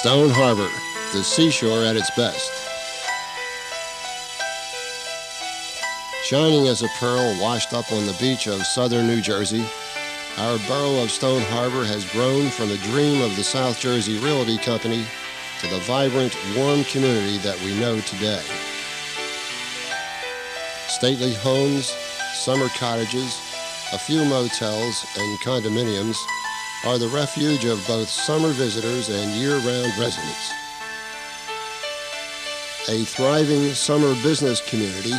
Stone Harbor, the seashore at its best. Shining as a pearl washed up on the beach of southern New Jersey, our borough of Stone Harbor has grown from a dream of the South Jersey Realty Company to the vibrant, warm community that we know today. Stately homes, summer cottages, a few motels, and condominiums are the refuge of both summer visitors and year-round residents. A thriving summer business community,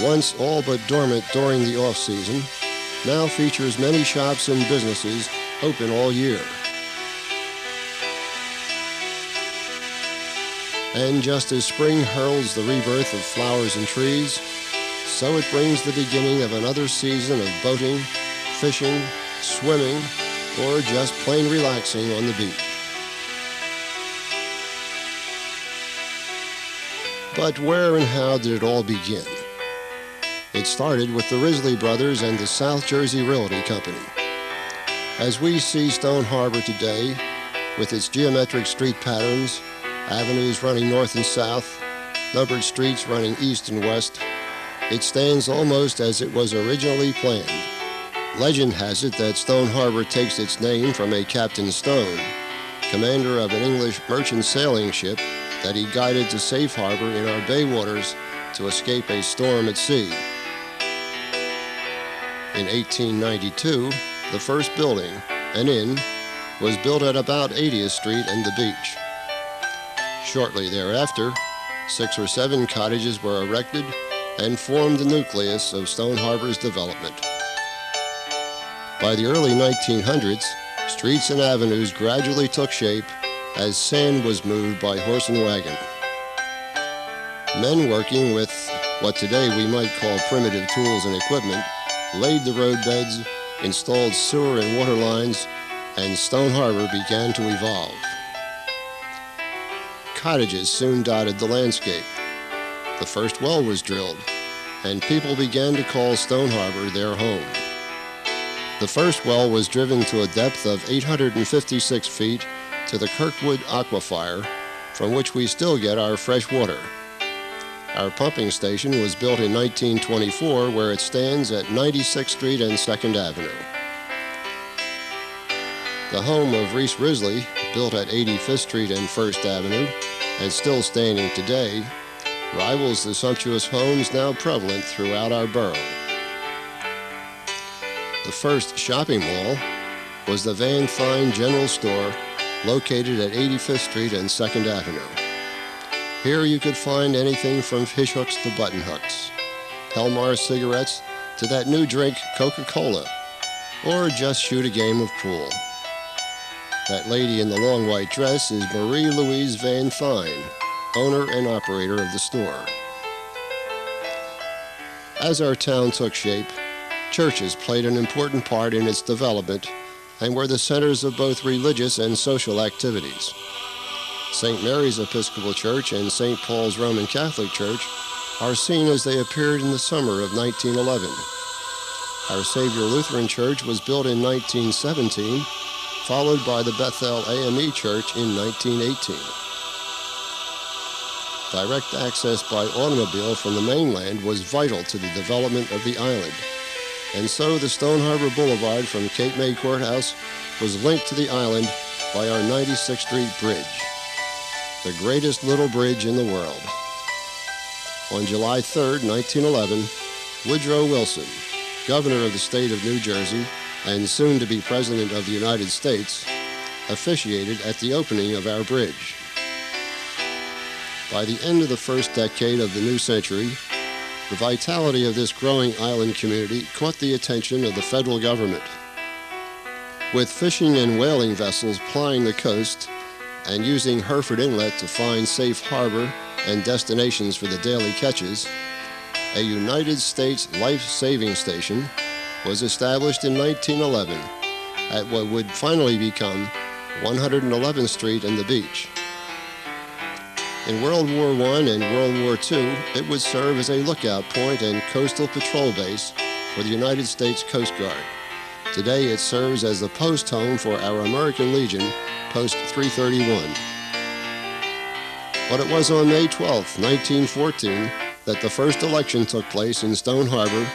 once all but dormant during the off-season, now features many shops and businesses open all year. And just as spring heralds the rebirth of flowers and trees, so it brings the beginning of another season of boating, fishing, swimming, or just plain relaxing on the beach. But where and how did it all begin? It started with the Risley brothers and the South Jersey Realty Company. As we see Stone Harbor today, with its geometric street patterns, avenues running north and south, numbered streets running east and west, it stands almost as it was originally planned. Legend has it that Stone Harbor takes its name from a Captain Stone, commander of an English merchant sailing ship that he guided to safe harbor in our bay waters to escape a storm at sea. In 1892, the first building, an inn, was built at about 80th Street and the beach. Shortly thereafter, six or seven cottages were erected and formed the nucleus of Stone Harbor's development. By the early 1900s, streets and avenues gradually took shape as sand was moved by horse and wagon. Men working with what today we might call primitive tools and equipment laid the roadbeds, installed sewer and water lines, and Stone Harbor began to evolve. Cottages soon dotted the landscape. The first well was drilled, and people began to call Stone Harbor their home. The first well was driven to a depth of 856 feet to the Kirkwood Aquifer, from which we still get our fresh water. Our pumping station was built in 1924 where it stands at 96th Street and 2nd Avenue. The home of Reese Risley, built at 85th Street and 1st Avenue, and still standing today, rivals the sumptuous homes now prevalent throughout our borough. First shopping mall was the Van Fine General Store located at 85th Street and 2nd Avenue. Here you could find anything from fish hooks to button hooks, Helmar cigarettes to that new drink Coca-Cola, or just shoot a game of pool. That lady in the long white dress is Marie Louise Van Fine, owner and operator of the store. As our town took shape, churches played an important part in its development and were the centers of both religious and social activities. St. Mary's Episcopal Church and St. Paul's Roman Catholic Church are seen as they appeared in the summer of 1911. Our Savior Lutheran Church was built in 1917, followed by the Bethel AME Church in 1918. Direct access by automobile from the mainland was vital to the development of the island and so the Stone Harbor Boulevard from Cape May Courthouse was linked to the island by our 96th Street Bridge, the greatest little bridge in the world. On July 3, 1911, Woodrow Wilson, governor of the state of New Jersey and soon to be President of the United States, officiated at the opening of our bridge. By the end of the first decade of the new century, the vitality of this growing island community caught the attention of the federal government. With fishing and whaling vessels plying the coast and using Hereford Inlet to find safe harbor and destinations for the daily catches, a United States life-saving station was established in 1911 at what would finally become 111th Street and the beach. In World War I and World War II, it would serve as a lookout point and coastal patrol base for the United States Coast Guard. Today, it serves as the post home for our American Legion, Post 331. But it was on May 12, 1914, that the first election took place in Stone Harbor,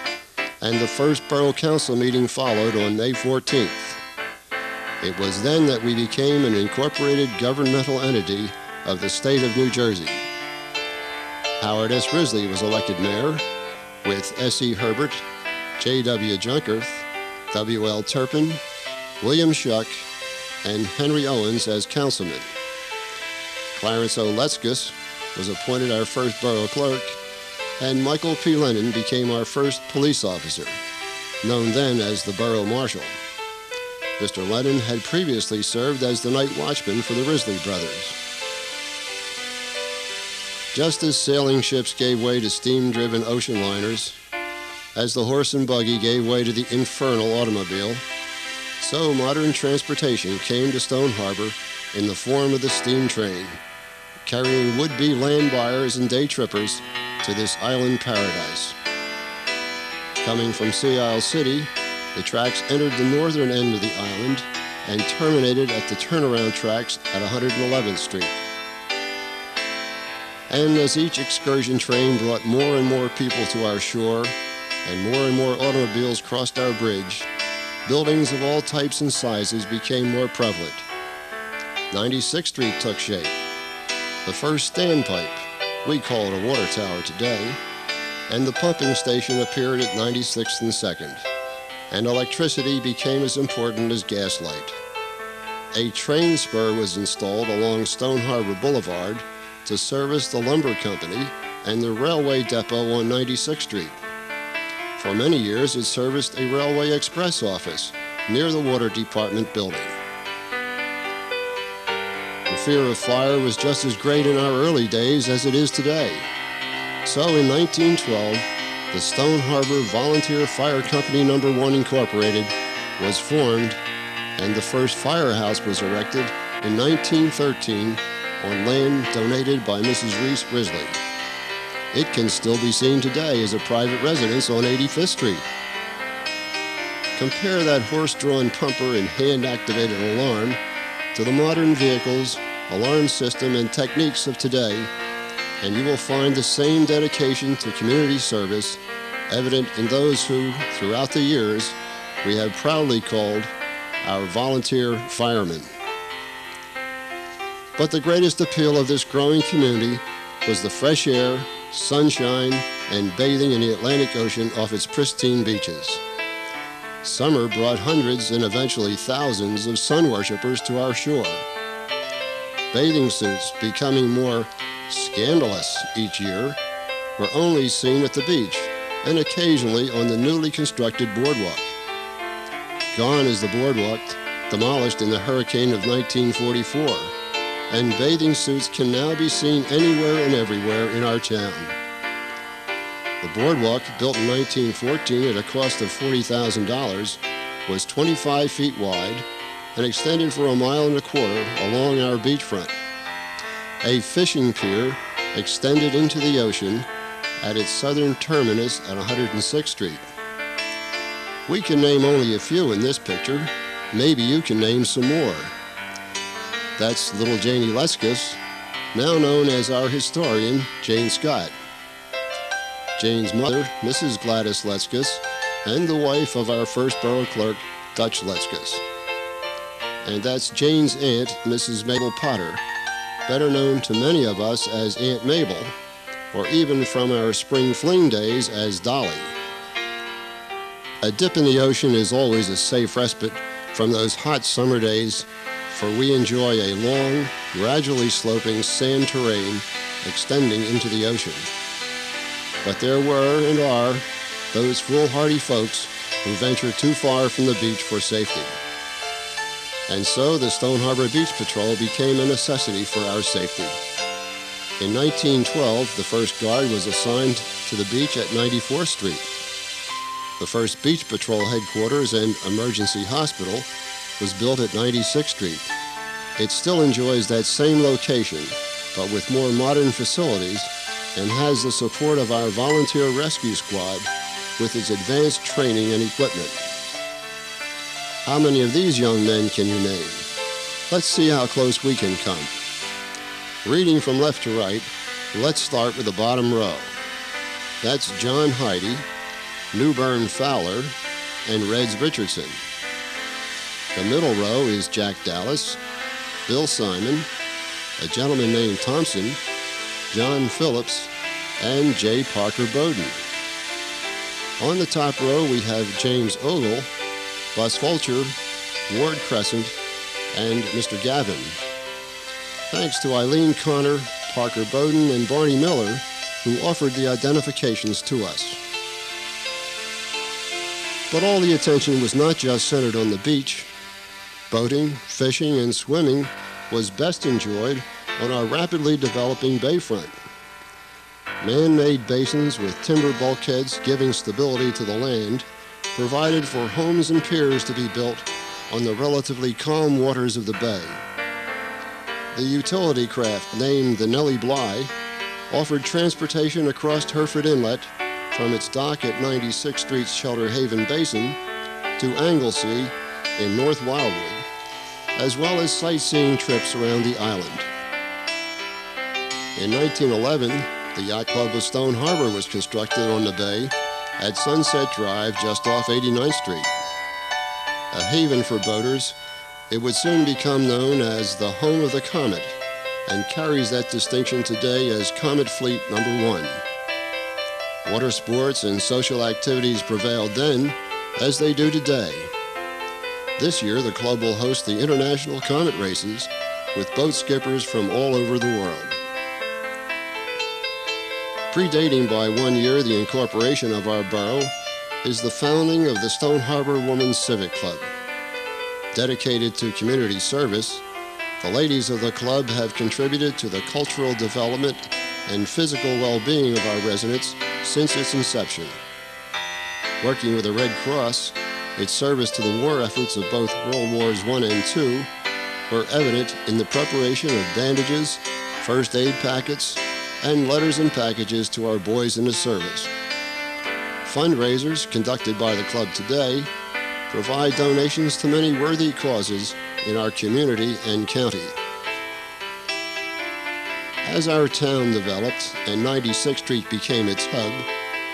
and the first borough council meeting followed on May 14th. It was then that we became an incorporated governmental entity of the state of New Jersey. Howard S. Risley was elected mayor, with S.E. Herbert, J.W. Junkerth, W.L. Turpin, William Shuck, and Henry Owens as councilmen. Clarence O. Letzkus was appointed our first borough clerk, and Michael P. Lennon became our first police officer, known then as the borough marshal. Mr. Lennon had previously served as the night watchman for the Risley brothers. Just as sailing ships gave way to steam driven ocean liners, as the horse and buggy gave way to the infernal automobile, so modern transportation came to Stone Harbor in the form of the steam train, carrying would be land buyers and day trippers to this island paradise. Coming from Sea Isle City, the tracks entered the northern end of the island and terminated at the turnaround tracks at 111th Street. And as each excursion train brought more and more people to our shore, and more and more automobiles crossed our bridge, buildings of all types and sizes became more prevalent. 96th Street took shape. The first standpipe, we call it a water tower today, and the pumping station appeared at 96th and 2nd, and electricity became as important as gaslight. A train spur was installed along Stone Harbor Boulevard to service the lumber company and the railway depot on 96th Street. For many years, it serviced a Railway Express office near the Water Department building. The fear of fire was just as great in our early days as it is today. So in 1912, the Stone Harbor Volunteer Fire Company Number 1 Incorporated was formed and the first firehouse was erected in 1913 on land donated by Mrs. Reese Risley. It can still be seen today as a private residence on 85th Street. Compare that horse-drawn pumper and hand-activated alarm to the modern vehicles, alarm system, and techniques of today, and you will find the same dedication to community service evident in those who, throughout the years, we have proudly called our volunteer firemen. But the greatest appeal of this growing community was the fresh air, sunshine, and bathing in the Atlantic Ocean off its pristine beaches. Summer brought hundreds and eventually thousands of sun worshippers to our shore. Bathing suits, becoming more scandalous each year, were only seen at the beach and occasionally on the newly constructed boardwalk. Gone is the boardwalk, demolished in the hurricane of 1944 and bathing suits can now be seen anywhere and everywhere in our town. The boardwalk, built in 1914 at a cost of $40,000, was 25 feet wide and extended for a mile and a quarter along our beachfront. A fishing pier extended into the ocean at its southern terminus at 106th Street. We can name only a few in this picture. Maybe you can name some more. That's little Janie Letzkus, now known as our historian, Jane Scott. Jane's mother, Mrs. Gladys Letzkus, and the wife of our first borough clerk, Dutch Letzkus. And that's Jane's aunt, Mrs. Mabel Potter, better known to many of us as Aunt Mabel, or even from our spring fling days as Dolly. A dip in the ocean is always a safe respite from those hot summer days for we enjoy a long, gradually sloping sand terrain extending into the ocean. But there were and are those foolhardy folks who venture too far from the beach for safety. And so the Stone Harbor Beach Patrol became a necessity for our safety. In 1912, the first guard was assigned to the beach at 94th Street. The first Beach Patrol headquarters and emergency hospital was built at 96th Street. It still enjoys that same location, but with more modern facilities, and has the support of our volunteer rescue squad with its advanced training and equipment. How many of these young men can you name? Let's see how close we can come. Reading from left to right, let's start with the bottom row. That's John Heide, Newburn Fowler, and Reds Richardson. The middle row is Jack Dallas, Bill Simon, a gentleman named Thompson, John Phillips, and J. Parker Bowden. On the top row, we have James Ogle, Bus Fulcher, Ward Crescent, and Mr. Gavin. Thanks to Eileen Connor, Parker Bowden, and Barney Miller, who offered the identifications to us. But all the attention was not just centered on the beach. Boating, fishing, and swimming was best enjoyed on our rapidly developing bayfront. Man-made basins with timber bulkheads giving stability to the land provided for homes and piers to be built on the relatively calm waters of the bay. The utility craft named the Nellie Bly offered transportation across Hereford Inlet from its dock at 96th Street's Shelter Haven Basin to Anglesea in North Wildwood, as well as sightseeing trips around the island. In 1911, the Yacht Club of Stone Harbor was constructed on the bay at Sunset Drive just off 89th Street. A haven for boaters, it would soon become known as the home of the Comet and carries that distinction today as Comet Fleet Number One. Water sports and social activities prevailed then, as they do today. This year, the club will host the International Comet Races with boat skippers from all over the world. Predating by one year the incorporation of our borough is the founding of the Stone Harbor Women's Civic Club. Dedicated to community service, the ladies of the club have contributed to the cultural development and physical well-being of our residents since its inception. Working with the Red Cross, its service to the war efforts of both World Wars I and II were evident in the preparation of bandages, first aid packets, and letters and packages to our boys in the service. Fundraisers conducted by the club today provide donations to many worthy causes in our community and county. As our town developed and 96th Street became its hub,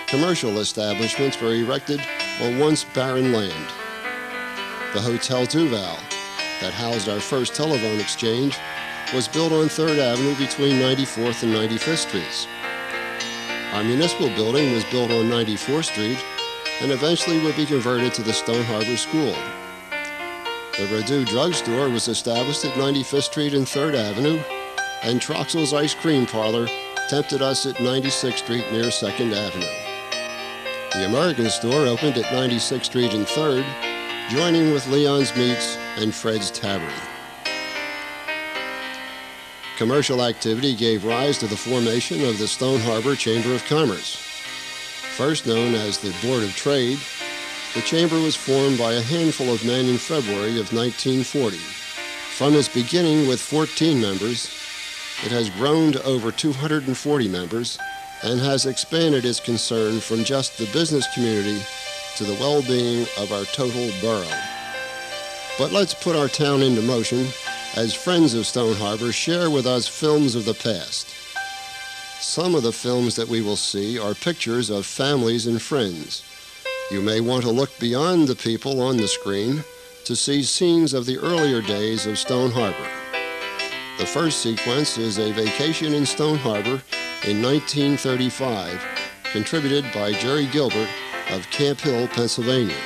commercial establishments were erected on once barren land. The Hotel Duval, that housed our first telephone exchange, was built on 3rd Avenue between 94th and 95th Streets. Our municipal building was built on 94th Street and eventually would be converted to the Stone Harbor School. The Redu Drugstore was established at 95th Street and 3rd Avenue, and Troxel's Ice Cream Parlor tempted us at 96th Street near 2nd Avenue. The American Store opened at 96th Street and 3rd, joining with Leon's Meats and Fred's Tavern. Commercial activity gave rise to the formation of the Stone Harbor Chamber of Commerce. First known as the Board of Trade, the chamber was formed by a handful of men in February of 1940. From its beginning with 14 members, it has grown to over 240 members and has expanded its concern from just the business community to the well-being of our total borough. But let's put our town into motion as friends of Stone Harbor share with us films of the past. Some of the films that we will see are pictures of families and friends. You may want to look beyond the people on the screen to see scenes of the earlier days of Stone Harbor. The first sequence is a vacation in Stone Harbor in 1935, contributed by Jerry Gilbert of Camp Hill, Pennsylvania.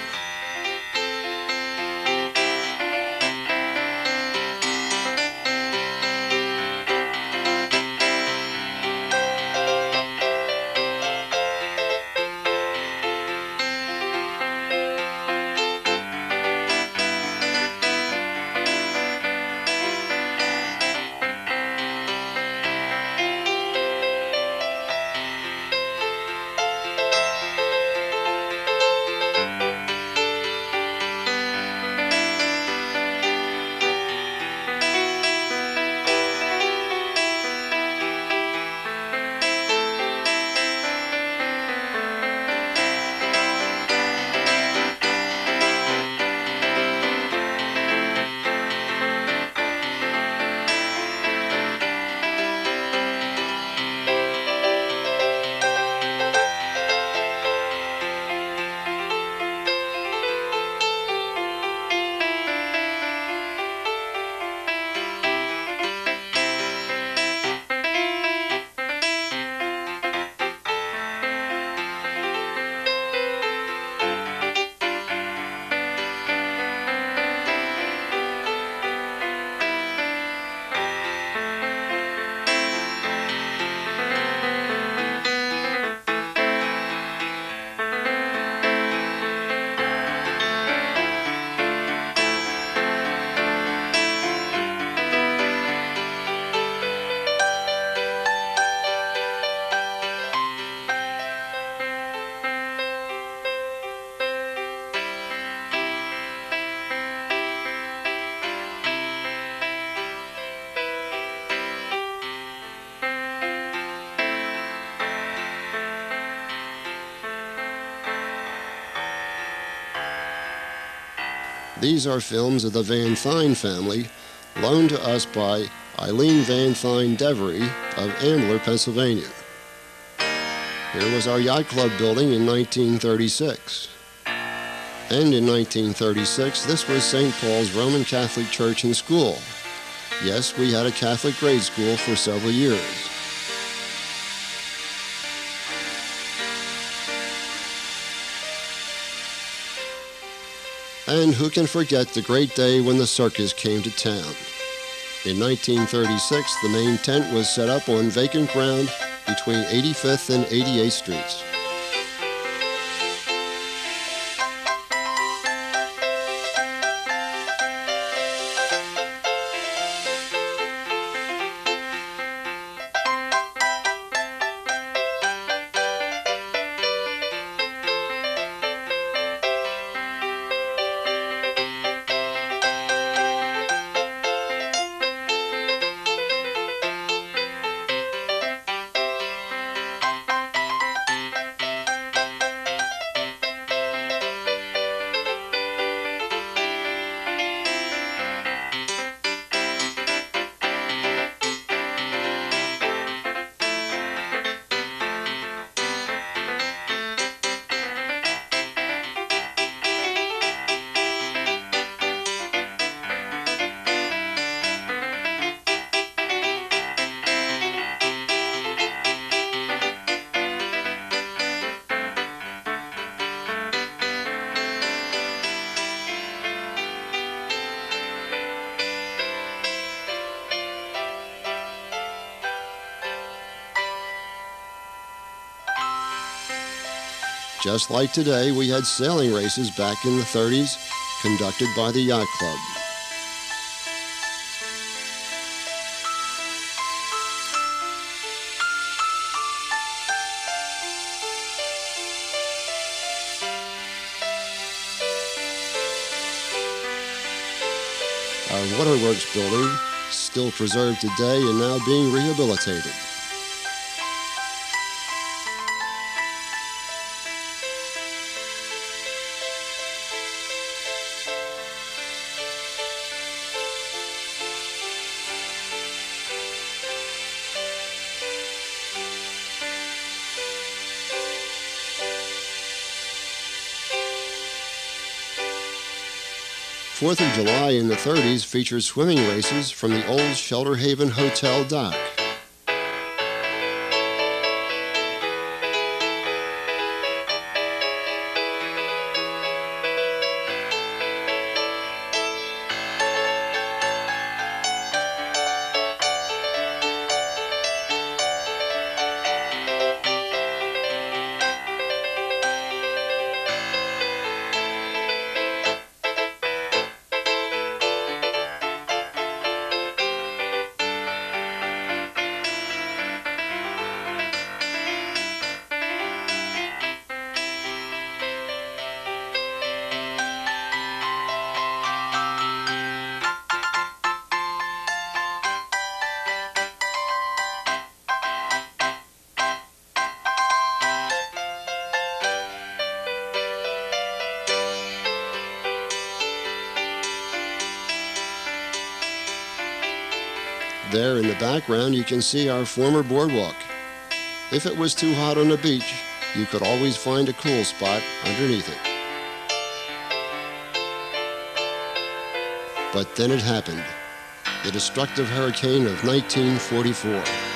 These are films of the Van Thyn family, loaned to us by Eileen Van Thyn Devery of Ambler, Pennsylvania. Here was our yacht club building in 1936. And in 1936, this was St. Paul's Roman Catholic Church and School. Yes, we had a Catholic grade school for several years. And who can forget the great day when the circus came to town? In 1936, the main tent was set up on vacant ground between 85th and 88th Streets. Just like today, we had sailing races back in the 30s conducted by the Yacht Club. Our waterworks building, still preserved today and now being rehabilitated. Fourth of July in the 30s features swimming races from the old Shelter Haven Hotel dock. Background, you can see our former boardwalk. If it was too hot on the beach, you could always find a cool spot underneath it. But then it happened the destructive hurricane of 1944.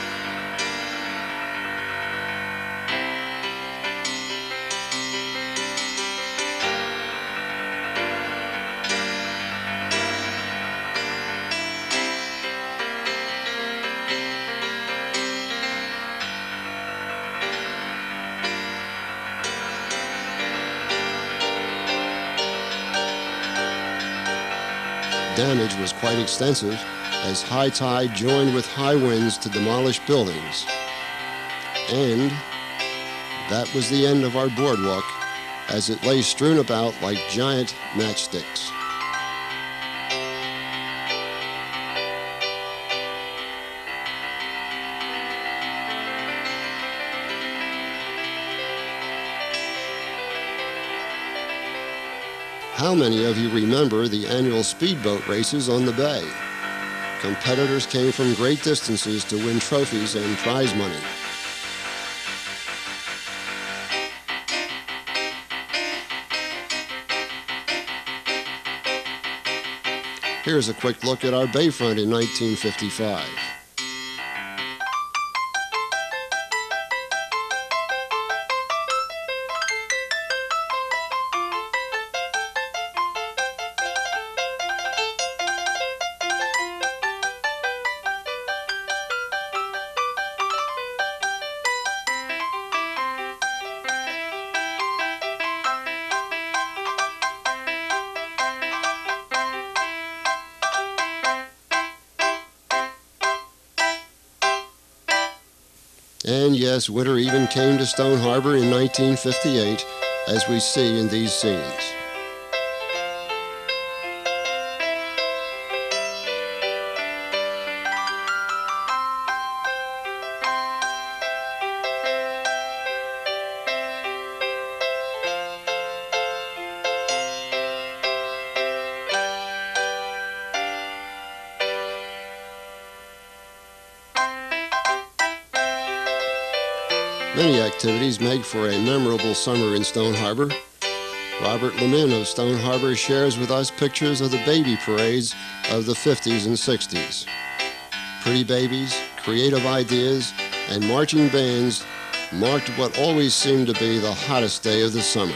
Was quite extensive as high tide joined with high winds to demolish buildings. And that was the end of our boardwalk as it lay strewn about like giant matchsticks. How many of you remember the annual speedboat races on the bay? Competitors came from great distances to win trophies and prize money. Here's a quick look at our bayfront in 1955. Winter even came to Stone Harbor in 1958, as we see in these scenes. Many activities make for a memorable summer in Stone Harbor. Robert Lemin of Stone Harbor shares with us pictures of the baby parades of the 50s and 60s. Pretty babies, creative ideas, and marching bands marked what always seemed to be the hottest day of the summer.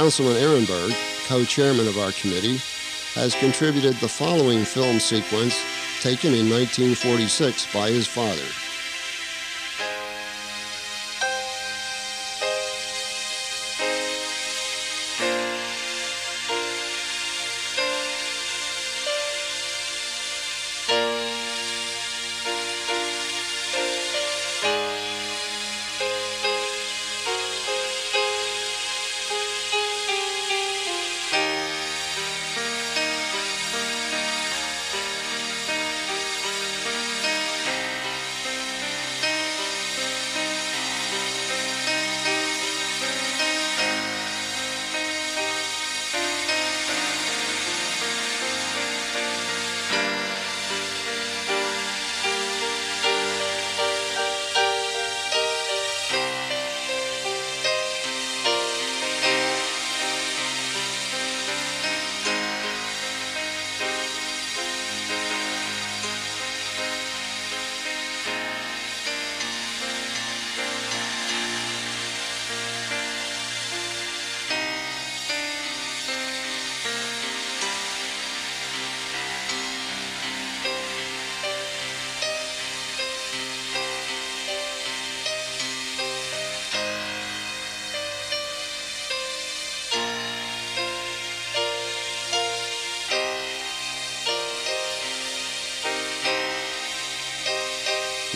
Councilman Ehrenberg, co-chairman of our committee, has contributed the following film sequence taken in 1946 by his father.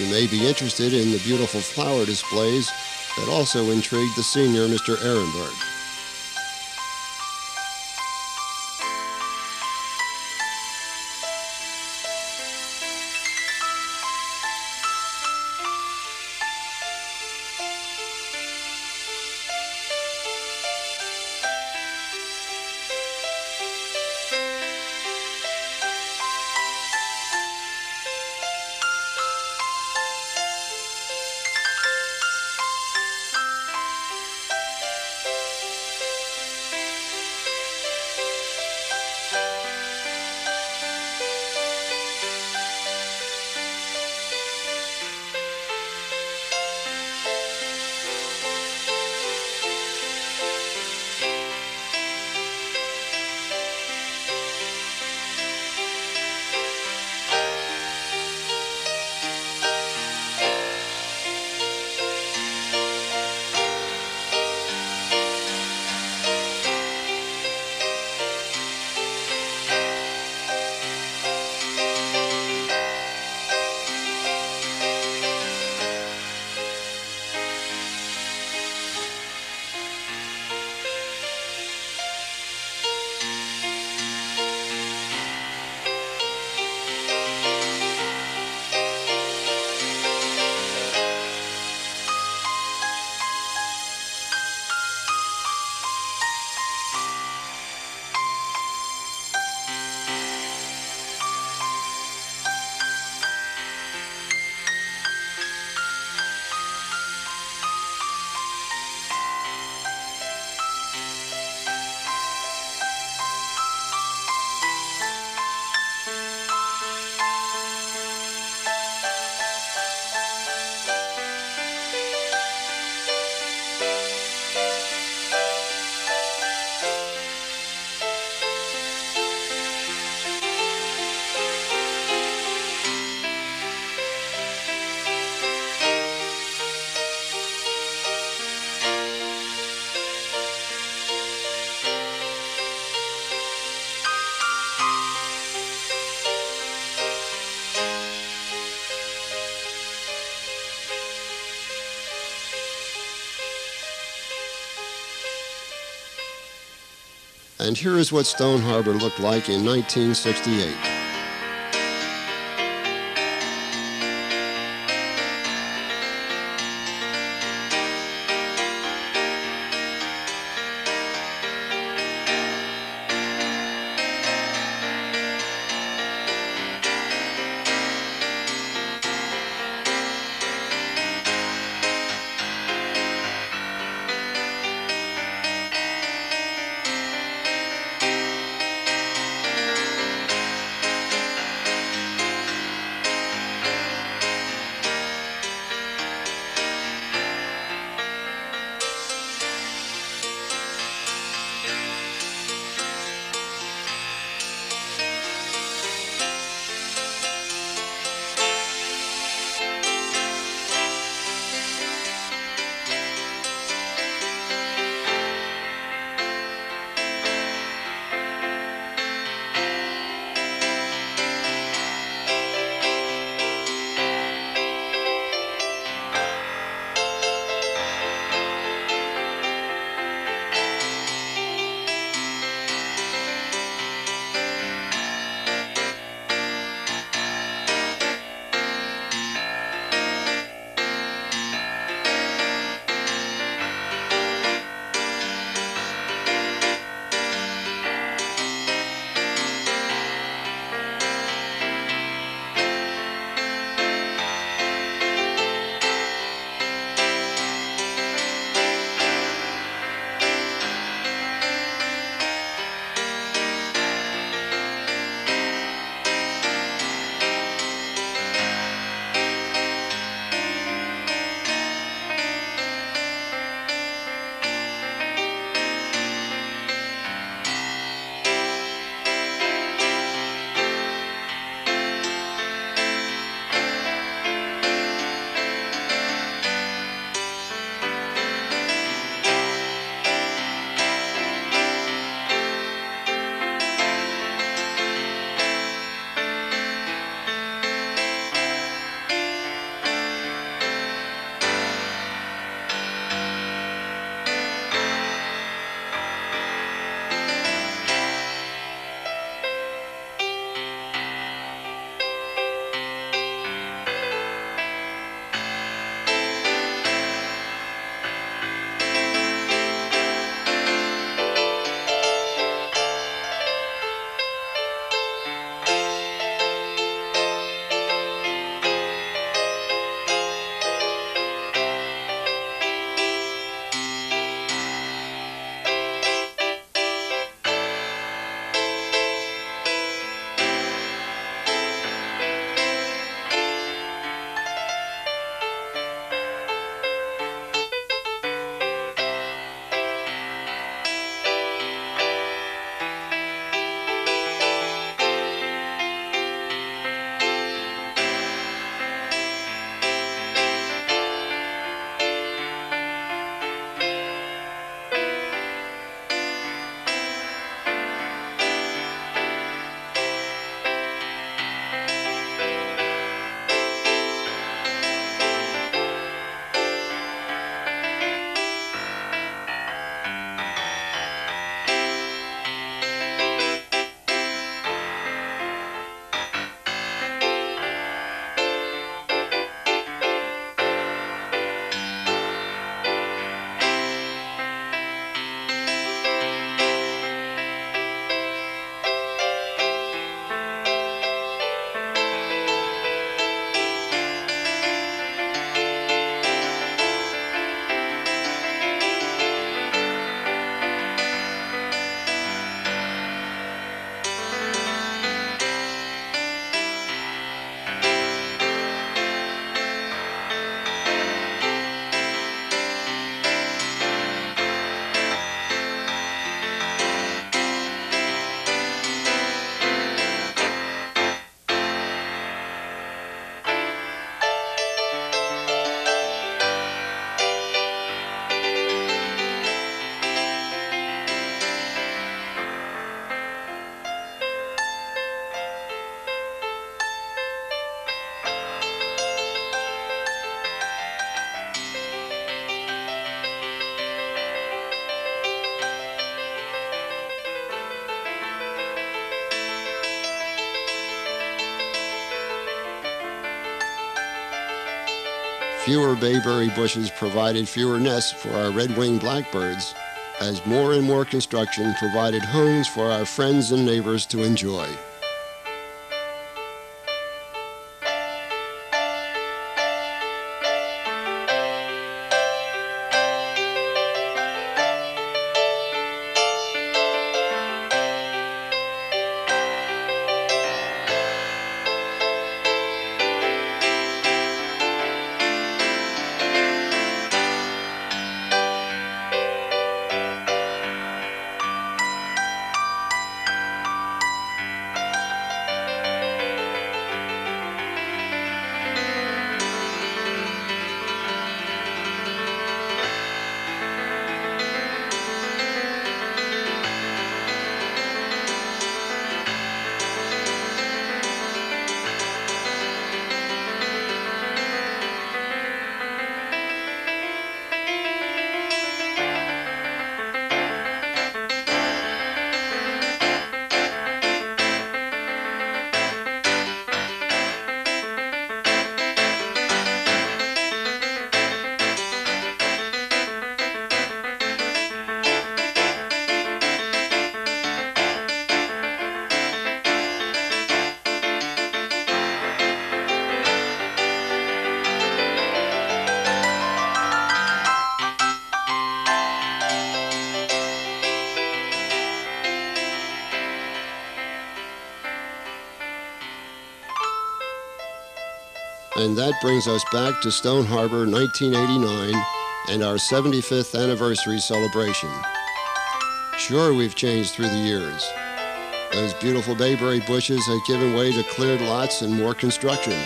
You may be interested in the beautiful flower displays that also intrigued the senior Mr. Ehrenberg. And here is what Stone Harbor looked like in 1968. Fewer bayberry bushes provided fewer nests for our red-winged blackbirds, as more and more construction provided homes for our friends and neighbors to enjoy. That brings us back to Stone Harbor 1989 and our 75th anniversary celebration. Sure, we've changed through the years. Those beautiful bayberry bushes have given way to cleared lots and more construction.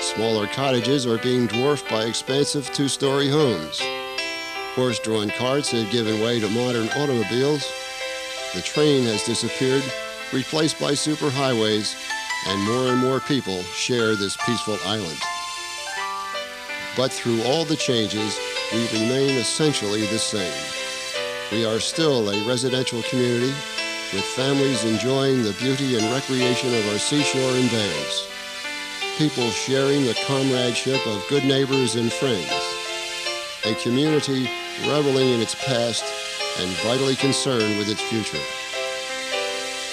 Smaller cottages are being dwarfed by expansive two-story homes. Horse-drawn carts have given way to modern automobiles. The train has disappeared, replaced by superhighways and more and more people share this peaceful island. But through all the changes, we remain essentially the same. We are still a residential community with families enjoying the beauty and recreation of our seashore and bays. People sharing the comradeship of good neighbors and friends. A community reveling in its past and vitally concerned with its future.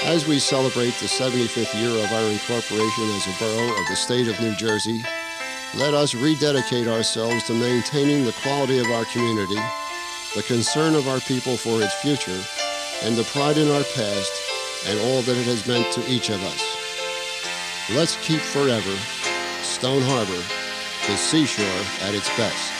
As we celebrate the 75th year of our incorporation as a borough of the state of New Jersey, let us rededicate ourselves to maintaining the quality of our community, the concern of our people for its future, and the pride in our past and all that it has meant to each of us. Let's keep forever Stone Harbor, the seashore at its best.